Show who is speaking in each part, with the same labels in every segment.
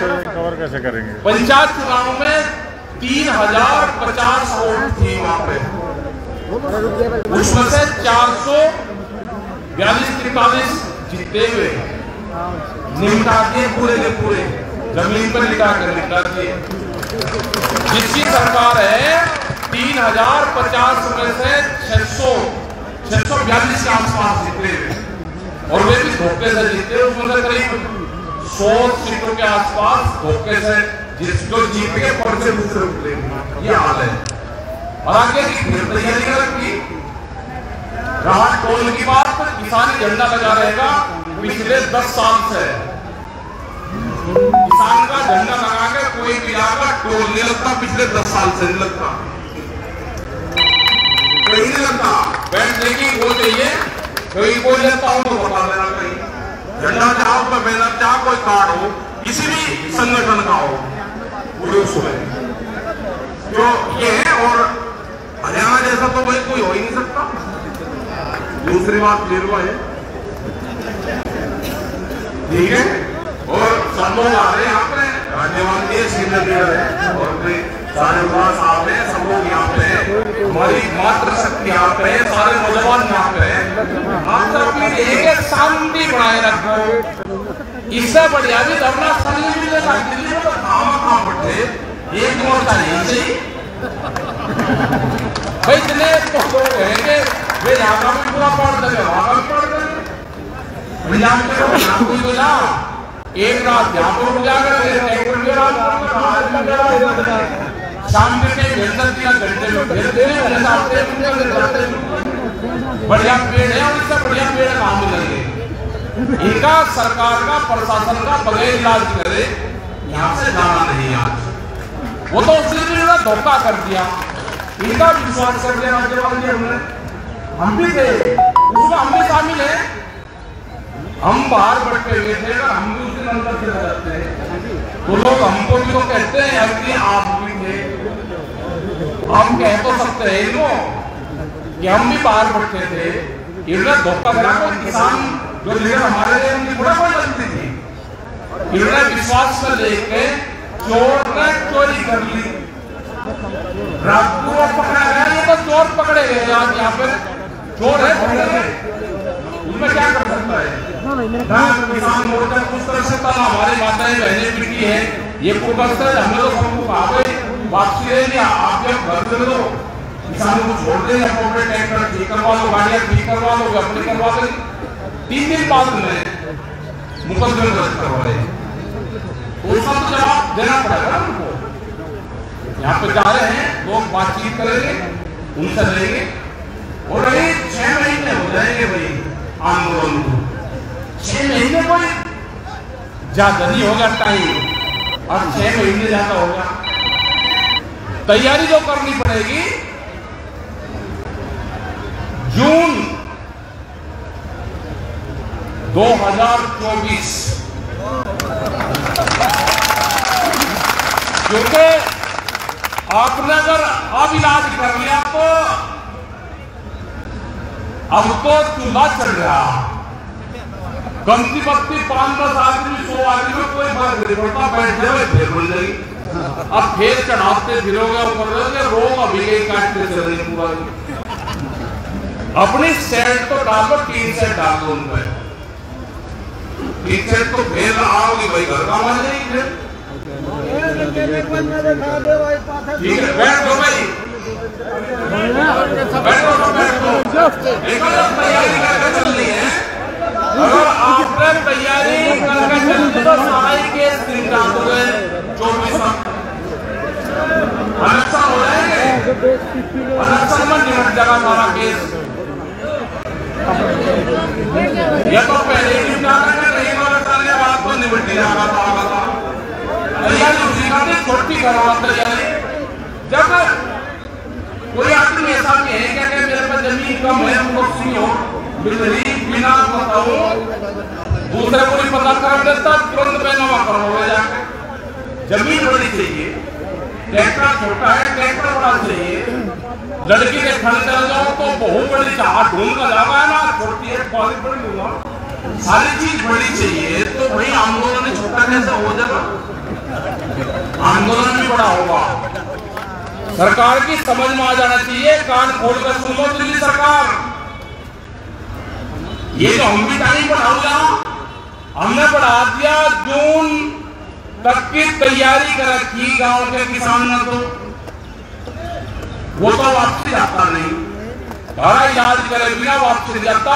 Speaker 1: Cover कैसे करेंगे?
Speaker 2: पंचायत चुनाव में तीन हज़ार पचास वोट थी वहाँ पे। उसमें से चार सौ बयालीस तिरतालीस जीते हुए। निपटा दिए पूरे के पूरे। ज़मीन पर लिखा कर निपटा दिए। जिसकी सरकार है, तीन हज़ार पचास में से छह सौ छह सौ बयालीस के आसपास जीते हुए। और वे भी धोखे से जीते उसमें से करीब सौ सीटों के आसपास धोखे से जिसको जीत के पर्चे दूसरे ये हाल है। और आगे की फिर तैयारी कर रखी रहा टोल की बात किसान झंडा लगा रहेगा, पिछले दस साल से। किसान का झंडा लगा के कोई भी आकर टोल नहीं लगता, पिछले दस साल से नहीं लगता। कहीं नहीं लगता। बैठने की वो चाहिए, कोई लेता हो तो बता देना कहीं। झंडा चाहो कोई बैनर चाहो कोई कार्ड हो किसी भी संगठन का हो उसमें जो ये है और हरियाणा जैसा तो भाई कोई हो ही नहीं सकता। दूसरी बात गेरुआ है ठीक है, और सब लोग आ रहे हैं यहाँ पे राज्यपाल के सीनियर लीडर है। और कोई सारे युवा साहब हैं, सब लोग यहाँ पे हैं। हमारी मातृ शक्ति यहाँ पे है, सारे नौजवान यहाँ पे हैं। आप सब अपनी एक एक शांति बनाए रखो। इससे बढ़िया भी धरना तो काम काम बैठे एक चाहिए भाई, इतने तो लोग हैं कि वे यहाँ का भी पूरा पढ़ वहाँ का भी पढ़ कोई तो एक रात यहाँ पर रुक जाकर फिर ट्रैक्टर के रात के बढ़िया पेड़ है और इससे बढ़िया पेड़ कहाँ मिलेंगे इनका सरकार का प्रशासन का बगैर इलाज करे, यहाँ से जाना नहीं आज। वो तो उन्होंने धोखा कर दिया। इनका विश्वास कर दिया राज्यपाल जी हमने। हम भी थे। उसमें हम भी शामिल है। हम बाहर बैठे हुए थे हम भी उस दिन अंदर चले जाते हैं। तो लोग हमको भी तो कहते हैं, यार, कि आप भी थे। हम कह तो सकते हैं इनको कि हम भी बाहर बैठे थे। इन्होंने धोखा करा कोई किसान जो लीडर हमारे लिए, उनकी बड़ा कोई गलती थी। इन्होंने विश्वास कर लेके चोर ने चोरी कर ली। राजू पकड़ा गया, ये तो चोर पकड़े गए आज यहाँ पे चोर है उनमें क्या कर सकता है? किसान मोर्चा कुछ कर सकता हमारी माताएँ बहनें पिटी है। ये कुबस्त है हमने तो सबको वापसी रहेगी आप जब घर चले दो किसानों को छोड़ दें या अपने ट्रैक्टर ठीक करवा लो गाड़ियाँ ठीक करवा लो अपने करवा दे। तीन दिन बाद में मुकदमे दर्ज करवा रहे उसका तो जवाब देना पड़ेगा ना उनको यहाँ पे जा रहे हैं लोग बातचीत करेंगे उनसे रहेंगे और रही छह महीने हो जाएँगे भाई आंदोलन को। छह महीने कोई नहीं होगा टाइम और छह महीने ज़्यादा होगा। तैयारी जो करनी पड़ेगी, जून 2024 क्योंकि आपने अगर अब इलाज कर लिया तो अब तो चूल्हा चल रहा। गमती बत्ती पाँच दस आदमी सौ आदमी में कोई फ़र्क नहीं पड़ता बैठ जाए फिर बोल जाएगी। अब फिर चढ़ाते फिरोगे ऊपर रहोगे रोग अभी के काटते चले पूरा अपनी सेट तो डालो तीन सेट डालो उनमें। तीन सेट तो फिर आओगे भाई घर का मान जाएगी फिर ठीक है बैठ दो भाई। बैठो तो बैठो। देखो जब तैयारी करके। चलनी है अगर तैयारी करके चलनी तो सारे चौबीस अलग हो जाएँगे अलग में निपट जाएगा सारा केस या तो पहले ही निपटा करके नहीं वाला बात को निपट जाएगा सारा का का छोटी करवा जब कोई आदमी ऐसा भी है क्या कि मेरे पास ज़मीन कम है हमको सी हो। दूसरे भी पता कर देता, तुरंत पैनामा करो जाके ज़मीन बड़ी चाहिए, ट्रैक्टर छोटा है, ट्रैक्टर बड़ा चाहिए। लड़की के खड़ चल जाओ तो बहुत बड़ी चाह ढूंढ कर जाएगा ना, छोटी है बहुत बड़ी लूँगा। सारी चीज़ बड़ी चाहिए तो भाई आंदोलन छोटा कैसे हो जाएगा? आंदोलन भी बड़ा होगा। सरकार की समझ में आ जाना चाहिए, कान खोलकर सुनो दिल्ली सरकार। ये तो हम भी टाइम बढ़ा हमने बढ़ा दिया, जून तक की तैयारी कर रखी गाँव के किसान ने तो वो तो वापसी जाता नहीं। बड़ा इलाज करे, बिना वापसी जाता,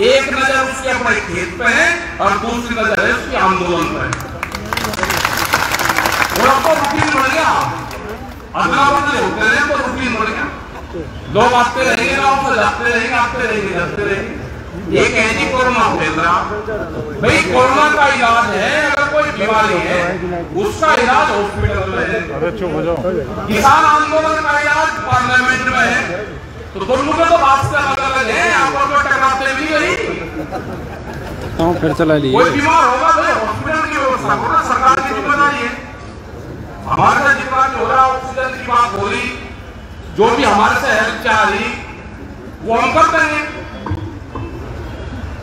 Speaker 2: एक नज़र उसके अपने खेत पे है और दूसरी नज़र है उसके आंदोलन पे और आपको रूटीन बढ़ गया। अगला बदले होते रहे तो रूटीन बढ़ गया। लोग आते रहेंगे, गाँव से जाते रहेंगे, आते रहेंगे, जाते रहेंगे। ये कोरोना फैल रहा भाई कोरोना का इलाज है अगर कोई बीमारी है उसका इलाज हॉस्पिटल में है।
Speaker 1: हो
Speaker 2: किसान आंदोलन का इलाज पार्लियामेंट में है। तो दोनों के तो रास्ते अलग अलग है आपस में टकराते भी नहीं।
Speaker 1: हाँ फिर चला लिए
Speaker 2: कोई बीमार होगा भाई हॉस्पिटल की व्यवस्था करो ना सरकार की ज़िम्मेदारी है। हमारे से जितना हो रहा ऑक्सीजन की बात हो रही जो भी हमारे से हेल्प चाह रही वो हम कर देंगे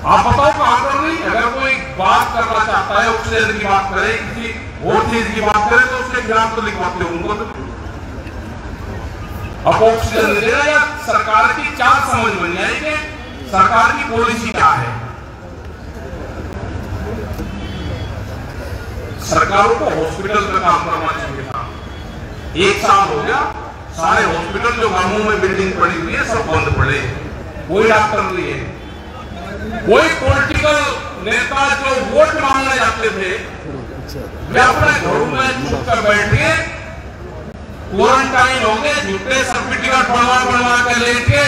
Speaker 2: आप बताओ कहाँ कर रही अगर कोई बात करना चाहता है ऑक्सीजन की बात करे, किसी और चीज़ की बात करे तो उसके खिलाफ तो लिखवाते उनको तो। अब ऑक्सीजन रहा या सरकार की चार समझ बन जाए कि सरकार की पॉलिसी क्या है? सरकारों को हॉस्पिटल का काम करना चाहिए था। एक साल हो गया, सारे हॉस्पिटल जो गाँवों में बिल्डिंग पड़ी हुई है, सब बंद पड़े। कोई डॉक्टर नहीं है। कोई पॉलिटिकल नेता जो वोट मांगने जाते थे, वे अपने घरों में चुप कर बैठ क्वारंटाइन हो गए, झूठे सर्टिफिकेट बनवा बनवा के लेके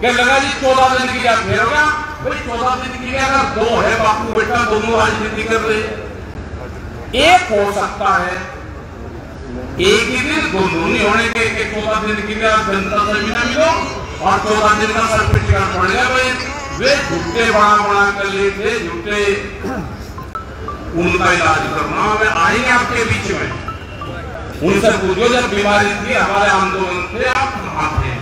Speaker 2: के लगा जी चौदह दिन की क्या फिर गया भाई, चौदह दिन की क्या अगर दो है, बापू बेटा, दोनों राजनीति कर रहे एक हो सकता है, एक ही दिन दोनों नहीं होने के चौदह दिन की क्या जनता से भी ना मिलो, और चौदह दिन का सर्टिफिकेट पड़ गया, भाई। वे झूठे बड़ा बड़ा कर लेते झूठे उनका इलाज करना। वे आएँगे आपके बीच में। उनसे पूछो जब बीमारी थी हमारे आंदोलन थे आप कहाँ थे?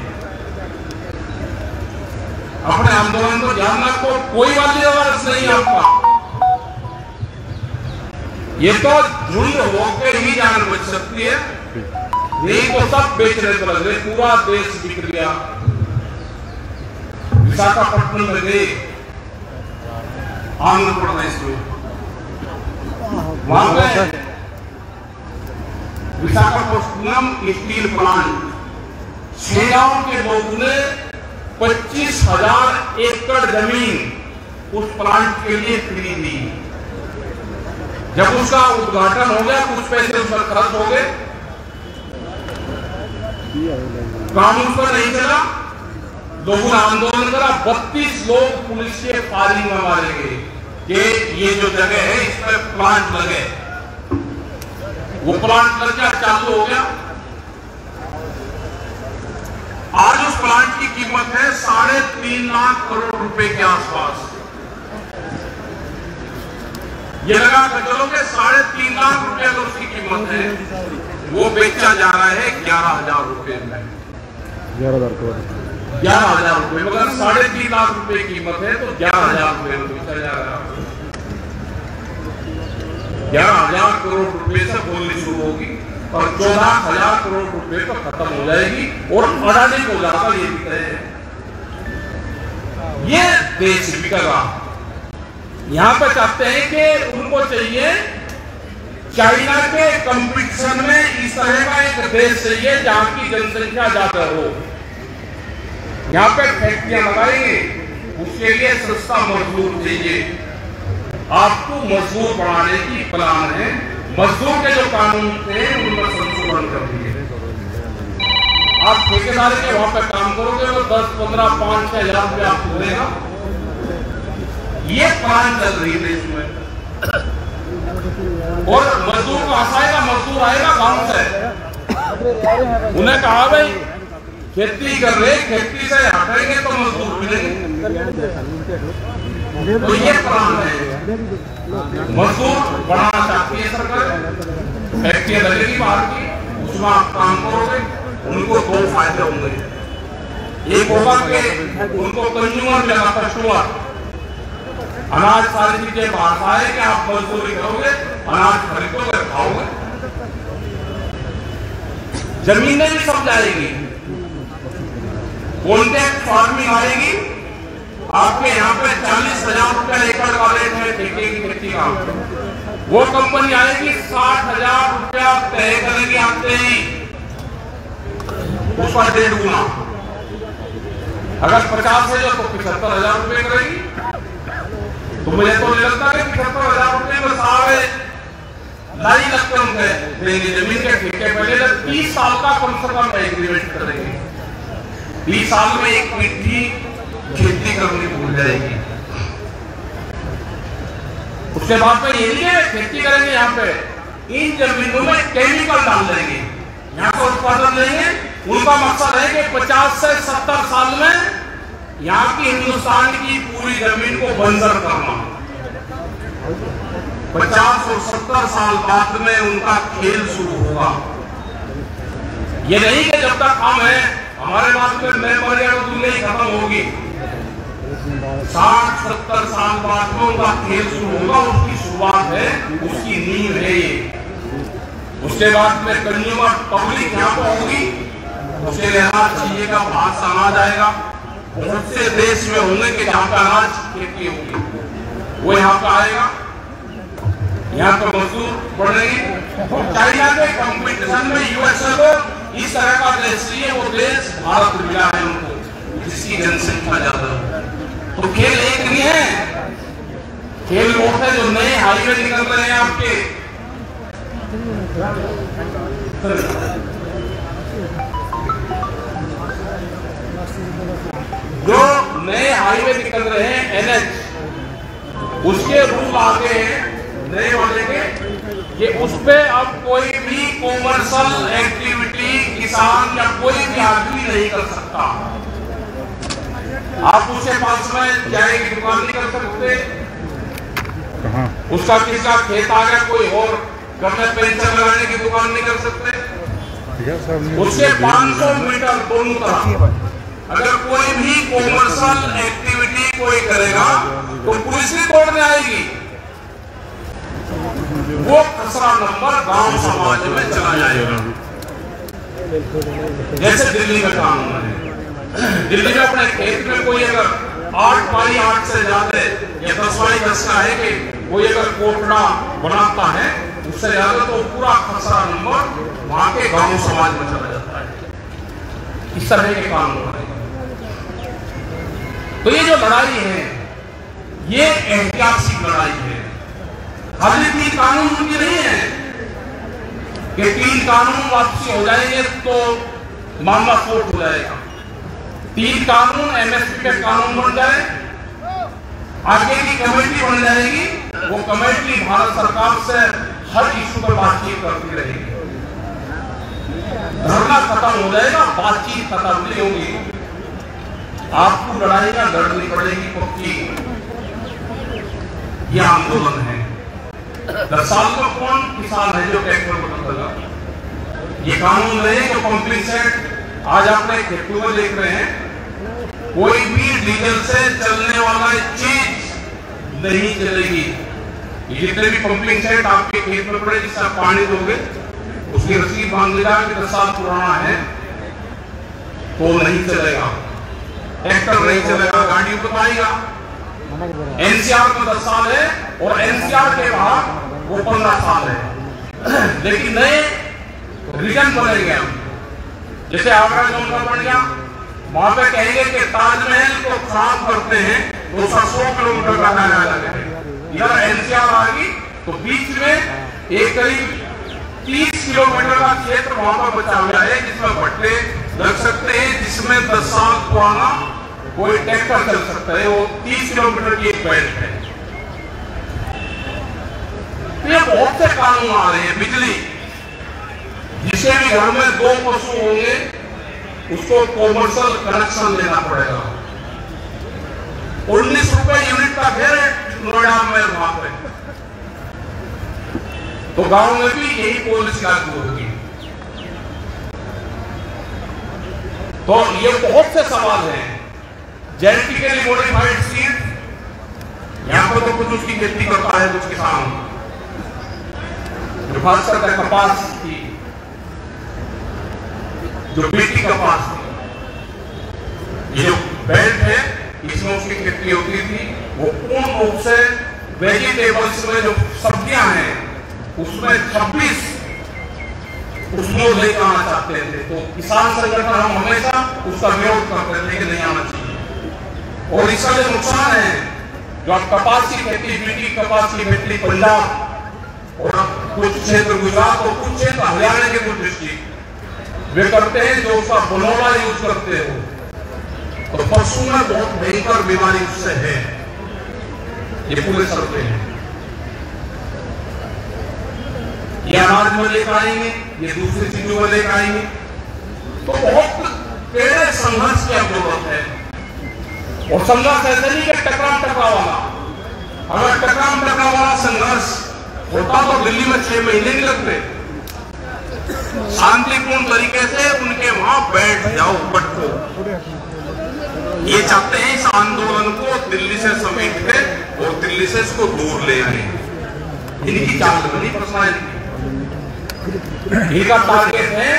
Speaker 2: अपने आंदोलन को जानना को कोई वाली ज़बरदस्त नहीं आपका। ये तो झुंड होकर ही जान बच सकती है। नहीं तो सब बेचने लग पूरा देश बिक गया। आंध्र प्रदेश में विशाखापट्टनम स्टील प्लांट सेनाओं के लोगों ने पच्चीस हज़ार एकड़ ज़मीन उस प्लांट के लिए फ्री दी जब उसका उद्घाटन हो गया कुछ पैसे उस पर खर्च हो गए काम उस पर नहीं चला लोगों ने आंदोलन करा बत्तीस लोग पुलिस के फायरिंग में मारे गए कि ये जो जगह है, इस पर प्लांट लगे वो प्लांट लग गया, चालू हो गया। आज उस प्लांट की कीमत है साढ़े तीन लाख करोड़ रुपए के आसपास। ये लगा कर चलो कि साढ़े तीन लाख रुपए अगर उसकी कीमत है, वो बेचा जा रहा है ग्यारह हज़ार रुपए में।
Speaker 1: ग्यारह हज़ार करोड़।
Speaker 2: ग्यारह हज़ार रुपए मगर साढ़े तीन लाख रुपए कीमत है तो ग्यारह हज़ार रुपए बेचा जा रहा है ग्यारह हज़ार करोड़ रुपए से बोलनी शुरू होगी, और चौदह हज़ार करोड़ रुपए पर खत्म हो जाएगी, और अडानी को ज़्यादा ये रहे हैं। ये देश बिकेगा यहाँ पर चाहते हैं कि उनको चाहिए चाइना के कंपटीशन में इस तरह का एक देश चाहिए जहाँ की जनसंख्या ज़्यादा हो। यहाँ पे फैक्ट्रियाँ लगाएँगे, उसके लिए सस्ता मजदूर चाहिए। आपको मजदूर बढ़ाने की प्लान है। मजदूर के जो कानून थे उनमें संशोधन कर दिए आप ठेकेदार के वहाँ पे काम करोगे तो दस, पंद्रह, पाँच, छह हज़ार रुपया आपको मिलेगा। ये प्लान चल रही है देश में। और मजदूर को हंसाएगा मजदूर आएगा गाँव से। उन्हें कहा, भाई खेती कर रहे खेती से हटेंगे तो मजदूर मिलेंगे। तो ये प्लान है। मजदूर बढ़ाना चाहती है सरकार। फैक्ट्रियाँ लगेगी बाहर की, उसमें आप काम करोगे, उनको दो फ़ायदे होंगे। एक होगा कि उनको कंज्यूमर मिलेगा कस्टमर अनाज सारी चीज़ें बाहर आए कि आप मजदूरी करोगे, अनाज खरीदोगे, खाओगे। जमीनें भी सब जाएगी कॉन्ट्रैक्ट फ़ार्मिंग आएगी आपके यहाँ पे चालीस हज़ार रुपया एकड़ है ठेके की खेती का। वो कंपनी आएगी, साठ हज़ार रुपया तय करेगी आते ही। उसका डेढ़ गुना। अगर पचास है तो पिछहत्तर हज़ार रुपये करेगी। तो मुझे तो नहीं लगता कि पिछहत्तर हज़ार रुपये में सारे लाई लगते होंगे देंगे ज़मीन के ठेके पहले तीस साल का कम से कम एग्रीमेंट करेंगे। बीस साल में एक मिट्टी खेती करनी भूल जाएगी। उसके बाद में ये नहीं है, खेती करेंगे यहाँ पे। इन जमीनों में केमिकल डाल देंगे। यहाँ का उत्पादन लेंगे उनका मकसद है कि 50 से 70 साल में यहाँ की हिंदुस्तान की पूरी ज़मीन को बंजर करना। 50 और 70 साल बाद में उनका खेल शुरू होगा। ये नहीं कि जब तक हम हैं हमारे बाद में मैं मर गया तो दुनिया खत्म होगी। साठ, सत्तर साल बाद में उनका खेल शुरू होगा, उसकी शुरुआत है, उसकी नींव है ये। उसके बाद में कंज्यूमर पब्लिक यहाँ पर होगी। उसे अनाज चाहिए का भाव समाज जाएगा। बहुत से देश में होंगे कि जहाँ पे अनाज खेती होगी। वो यहाँ पे आएगा। यहाँ पे मजदूर बढ़ेंगे। चाइना के कंपटीशन में यूएसए को इस तरह का देश लिए वो देश भारत मिला है उनको, जिसकी जनसंख्या ज़्यादा है। तो खेल एक नहीं है। खेल वो है जो नए हाईवे निकल रहे हैं आपके। जो नए हाईवे निकल रहे हैं एनएच उसके रूप आ गए हैं, नए वाले के। कि उस पे अब कोई भी कॉमर्शियल एक्टिविटी किसान या कोई भी आदमी नहीं कर सकता। आप उसके पास में चाय की दुकान नहीं कर सकते।
Speaker 1: कहाँ?
Speaker 2: उसका किसका खेत आ गया कोई और घर में पेंशन लगाने की दुकान नहीं कर सकते। उसके 500 मीटर दोनों तरफ़। अगर कोई भी कॉमर्शियल एक्टिविटी कोई करेगा तो पुलिस भी तोड़ने आएगी। वो खसरा नंबर गाँव समाज में चला जाएगा। जैसे दिल्ली में कानून है दिल्ली में अपने खेत में कोई अगर आठ बाई आठ से ज़्यादा या दस बाई दस का है कि कोई अगर कोटड़ा बनाता है, उससे ज़्यादा तो पूरा खसरा नंबर वहाँ के गाँव समाज में चला जाता है। इस तरह के कानून है तो ये जो लड़ाई है, ये ऐतिहासिक लड़ाई है। खाली तीन कानून उनके नहीं है। कि तीन कानून वापसी हो जाएँगे तो मामला कोर्ट हो जाएगा। तीन कानून एमएसपी के कानून बन जाए, आगे की कमेटी बन जाएगी, वो कमेटी भारत सरकार से हर इशू पर बातचीत करती रहेगी। धरना खत्म हो जाएगा, बातचीत खत्म नहीं होगी। आपको लड़ाई का लड़नी पड़ेगी, पक्की। यह आंदोलन है। दस साल का कौन किसान है जो ट्रैक्टर बदलेगा ये कानून रहे जो पंपिंग सेट आज आपने खेतों में देख रहे हैं। कोई भी डीजल से चलने वाला चीज़ नहीं चलेगी। जितने भी पंपिंग सेट आपके खेत में पड़े जिससे आप पानी दोगे उसकी रसीद बाँध लेगा कि दस साल पुराना है। तो नहीं चलेगा। ट्रैक्टर नहीं चलेगा गाड़ी को आएगा। एनसीआर में दस साल है। और एनसीआर के बाद वो पंद्रह साल है लेकिन नए रीजन बनेंगे हम जैसे आगरा जोन का बन गया वहाँ पे कहेंगे कि ताजमहल को खराब करते हैं तो उसका सौ किलोमीटर का दायरा लगेगा इधर एनसीआर आ गई तो बीच में एक करीब तीस किलोमीटर का क्षेत्र वहाँ पर बचा हुआ है, जिसमें भट्टे लग सकते हैं, जिसमें दस साल पुराना कोई ट्रैक्टर चल सकता है। वो तीस किलोमीटर की एक बेल्ट है। ये बहुत से कानून आ रहे हैं, बिजली। जिसे भी घर में दो पशु होंगे, उसको कॉमर्शियल कनेक्शन लेना पड़ेगा। उन्नीस रुपए यूनिट का फिर नोएडा में वहाँ पे। तो गाँव में भी यही पॉलिसी लागू होगी। तो ये बहुत से सवाल हैं। जेनेटिकली मॉडिफाइड सीड यहाँ पर तो कुछ उसकी खेती करता है कुछ किसान। जो खास करके कपास की, जो मिट्टी कपास जो बेल्ट है, इसमें उसकी खेती होती थी। वो पूर्ण रूप से वेजिटेबल्स में जो सब्ज़ियाँ हैं, उसमें 26 उसको लेकर आना चाहते थे। तो किसान संगठन हम हमेशा उसका विरोध करते थे कि नहीं आना चाहिए। और इसका जो नुकसान है, जो आप कपास की खेती, मिट्टी कपास की खेती पंजाब और कुछ क्षेत्र गुजरात और कुछ क्षेत्र हरियाणा के कुछ डिस्ट्रिक्ट वे करते हैं जो उसका बनौला यूज़ करते हो। तो पशु में बहुत भयंकर बीमारी उससे है। ये पूरे सरते हैं। ये अनाज में लेकर आएँगे, ये दूसरी चीज़ों में लेकर आएँगे। तो बहुत टेढ़े संघर्ष की ज़रूरत है। और संघर्ष ऐसे नहीं कि टकराम टकरा वाला। अगर टकराम टकरा वाला संघर्ष होता तो दिल्ली में छह महीने नहीं लगते। शांतिपूर्ण तरीके से उनके वहाँ बैठ जाओ, बैठो। ये चाहते हैं इस आंदोलन को दिल्ली से समेट के और दिल्ली से इसको दूर ले आए। इनकी चाल बनी प्रसाद? इनका टारगेट है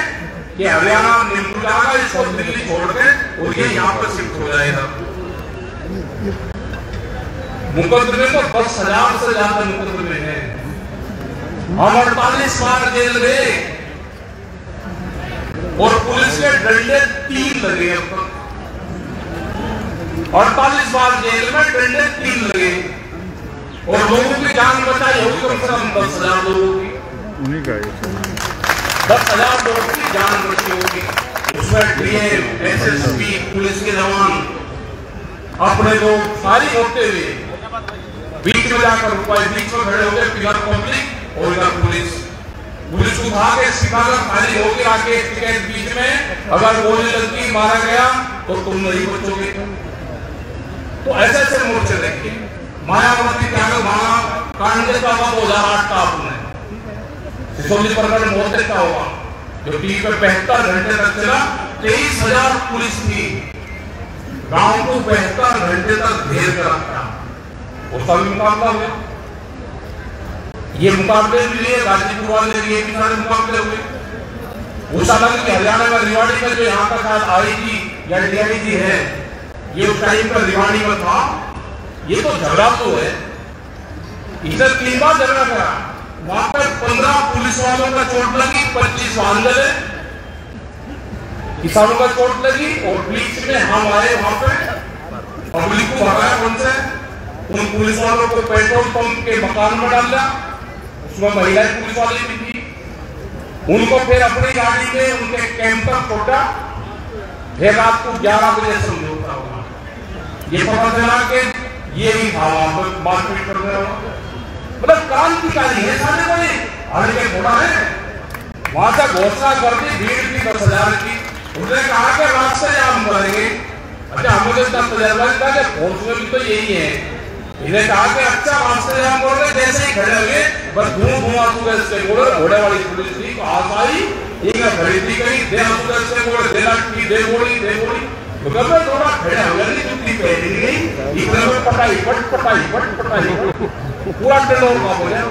Speaker 2: कि हरियाणा निम्बू जाएगा इसको दिल्ली छोड़ के और ये यहाँ पर शिफ्ट हो जाएगा। मुकदमे तो दस हज़ार से ज़्यादा मुकदमे हैं। हम अड़तालीस बार जेल गए और पुलिस के डंडे तीन लगे अब तक अड़तालीस बार जेल में डंडे तीन लगे। और लोगों की जान बचाई होगी कम से कम दस हज़ार लोगों की।
Speaker 1: उन्हीं का
Speaker 2: दस हज़ार लोगों की जान बची होगी। उसमें डीएम एसएसपी पुलिस के जवान अपने लोग सारी होते हुए। बीच में जाकर रुपए बीच में खड़े हो गए इधर पब्लिक और इधर पुलिस पुलिस उठा के सिखाकर खाली होके आके बीच में, अगर गोली लगती मारा गया तो तुम नहीं बचोगे। तो ऐसे ऐसे मोर्चे देखिए मायावती त्यागल भागा कांड का हुआ दो हज़ार आठ का आपने सिसोली प्रकरण मोर्चे का हुआ जो टीवी पे बहत्तर घंटे तक चला, तेईस हज़ार पुलिस थी। गाँव को बहत्तर घंटे तक घेर कर रखा। उसका भी मुकाबला हुआ। ये मुकाबले भी लिए गाजीपुर वाले लिए भी सारे मुकाबले हुए? उस अलग हरियाणा में रिवाड़ी में जो यहाँ का साथ आई थी, या डीआईजी है, ये उस टाइम पर रिवाड़ी में था। ये तो झगड़ा तो है। इधर तीन बार झगड़ा करा वहाँ पर पंद्रह पुलिस वालों का चोट लगी, पच्चीस वाहन जले किसानों का चोट लगी और बीच में हम आए वहाँ पे। पब्लिक को भगाया उनसे। उन पुलिस वालों को पेट्रोल पंप के मकान में डाल। दिया उसमें महिलाएँ पुलिस वाली भी थी। उनको फिर अपनी गाड़ी में उनके कैंप पर छोटा फिर रात को ग्यारह बजे समझौता हुआ। ये पता चला कि ये ही वहाँ पर मारपीट कर रहे मतलब क्रांतिकारी है सारे बने हर के घोड़ा है। वहाँ से घोषणा कर दी, भीड़ की दस हज़ार की। उसने कहा कि रास्ते जाम करेंगे। अच्छा हमें तो इतना तजर्बा था फोर्स में भी तो यही है। इन्हें कहा कि अच्छा रास्ते जाम कर रहे जैसे ही खड़े हुए बस धुआँ धुआँ तू इसके बोले घोड़े वाली पुलिस थी तो आज आई एक खरीदी करी दे हम से बोले दे लाठी दे गोली दे गोली। मतलब मैं थोड़ा खड़ा हो गया नहीं जुत्ती पहनी नहीं इधर में पटाई पट पटाई पट पटाई। पूरा टेलोर का बोले।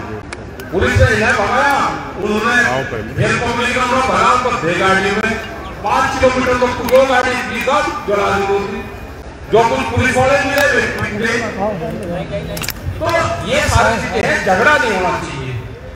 Speaker 2: पुलिस ने इन्हें भगाया उन्होंने फिर पब्लिक ने भगा तो दे गाड़ी में। पाँच किलोमीटर तक तो दो गाड़ी की सब जला दी जो कुछ पुलिस वाले मिले तो ये सारी चीज़ें झगड़ा नहीं होना चाहिए।